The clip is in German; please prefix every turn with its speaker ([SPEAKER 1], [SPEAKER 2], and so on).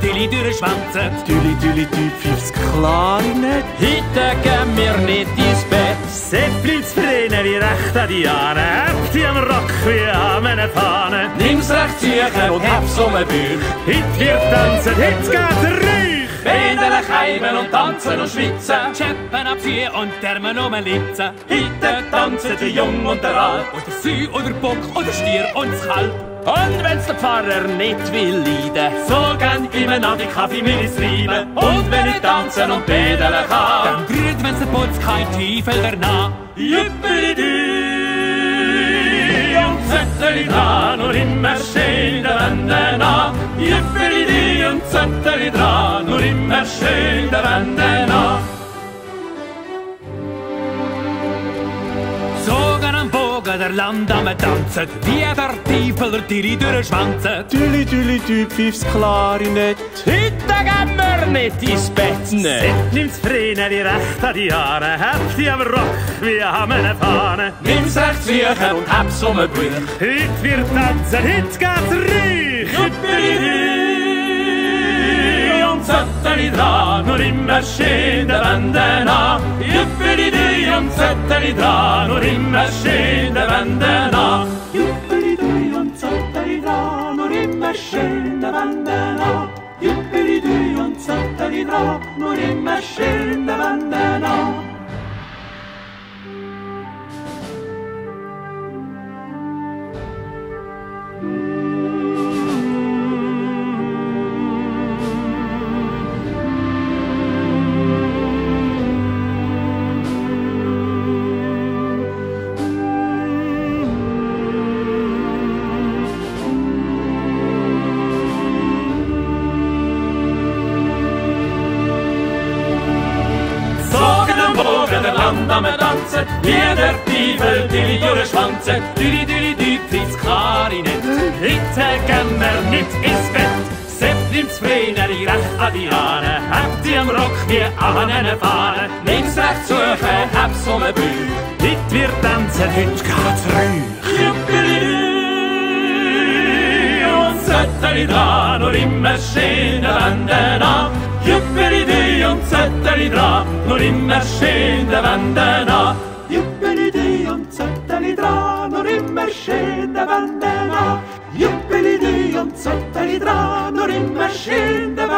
[SPEAKER 1] Tilly durchschwanzen.
[SPEAKER 2] Tüli, tüli, tü, pfiff's Klarinett.
[SPEAKER 1] Heute gehen wir nicht ins Bett.
[SPEAKER 2] Seppelins Vrene wie recht an die. Habt ihr am Rock wie an meine Fahne.
[SPEAKER 1] Nimm's recht sicher und hab's um den Bauch.
[SPEAKER 2] Heute wird tanzen, heute geht's ruhig.
[SPEAKER 1] Bädeln, keimen und tanzen und schwitzen. Schäppen abziehen und Termen um den Litzen. Heute tanzen der Jung und der Alt. Oder Süh oder Bock oder Stier und das Kalb. Und wenn's der Pfarrer nicht will leiden, so gern ihm an die Kaffee mir ins Reiben. Und wenn ich tanzen und bädeln kann, dann brüllt, wenn's der Putz kein Teufel danach. Jüppeli-dü, und Zettel dran und immer schön der Wände Land am tanzen, wie der Teufel der Tilly durchschwanzen.
[SPEAKER 2] Tüli, tüli, tü, pfiff's Klarinett.
[SPEAKER 1] Heute gehen wir nicht ins Bett, ne?
[SPEAKER 2] Nimm's Vrene wie recht an die. Habt ihr am Rock wie an meine Fahne.
[SPEAKER 1] Nimm's recht sicher und hab's um den Bauch.
[SPEAKER 2] Heute wird tanzen, heute geht's ruhig.
[SPEAKER 1] Juppeli, und Zettel dran, nur immer schön der Wände nach. Juppeli, und Zettel dran, nur immer schön der Wände nach. Juppeli, und Zettel dran, nur immer schön der Wände nach. Juppeli, und Bogen der Land am Tanzen, jeder Teufel, Tilly durchschwanzen, Tüli, Tüli, Tü, Fritz, Klarinett. Heute gehen wir nicht ins Bett, Sepp nimmt's Vreni recht an die Ahne, habt ihr am Rock wie an eine Fahne, nimm's recht suchen, hab's um den Bauch.
[SPEAKER 2] Heute wird tanzen, heute geht's ruhig.
[SPEAKER 1] Juppeli, und Zettel dran, nur immer schöne Wände nach. Juppeli, und Zettel dran, nur immer schöne Wände nach. Juppeli, und Zettel dran, nur immer schöne Wände nach. Juppeli, und Zettel dran, nur immer schöne